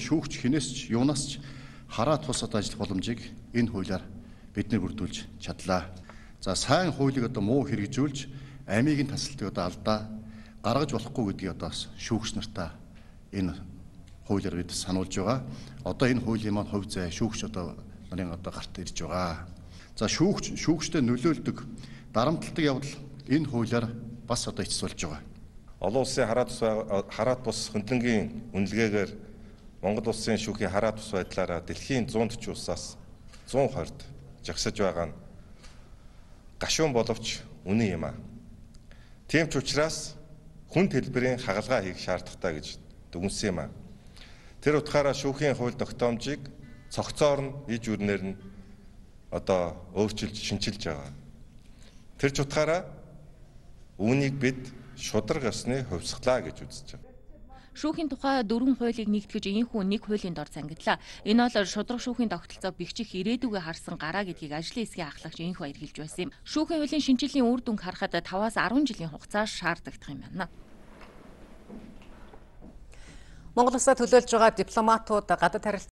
Шүүгч хинээс ч юунаас ч хараа тусад ажиллах боломжийг энэ хуулиар бид нэр бүрдүүлж чадлаа. За сайн хуулийг одоо муу хэрэгжүүлж амигийн тасалтыг одоо алдаа гаргаж болохгүй гэдгийг одоо шүүгч нартаа энэ хуулиар бид сануулж байгаа. Одоо энэ хуулийн маань хувь зай шүүгч одоо нарын одоо гарт ирж байгаа. За шүүгч шүүгчтэй нөлөөлдөг дарамтлагдаг явдал энэ хуулиар бас одоо эцэс болж байгаа. Олон улсын хараат тус хараат бус хөндлөнгийн үнэлгээгээр Монгол улсын шүүхийн хараат тус байдлаараа дэлхийн 140 улсаас 120-д жагсаж байгаа нь гашуун боловч үнэн юм а. Тийм ч учраас хүн хэлбэрийн хагалгаа хийх шаардлагатай гэж дүгнсэн юм а. Тэр утгаараа шүүхийн хууль тогтоомжийг цогцоор нь иж үрнээр нь одоо өөрчилж шинчилж байгаа. Тэр ч утгаараа үүнийг бид шудраг ёсны хувьсгалаа гэж үзэж байна. Шүүхийн тухай дөрвөн хуулийг нэгтгэж ийхүү нэг хуулийн дор зангидлаа. Энэ бол шудраг шүүхийн тогтолцоо бэхжих ирээдүгөө харсан гараа гэдгийг ажлын хэсгийн ахлагч ийхүү илэрхийлж байсан юм. Шүүхийн хуулийн шинжиллийн үр дүнг харахад 5-аас 10 жилийн хугацаа шаарддаг юм байна. Монгол улсаа төлөөлж байгаа дипломатууд гадаад харилцаа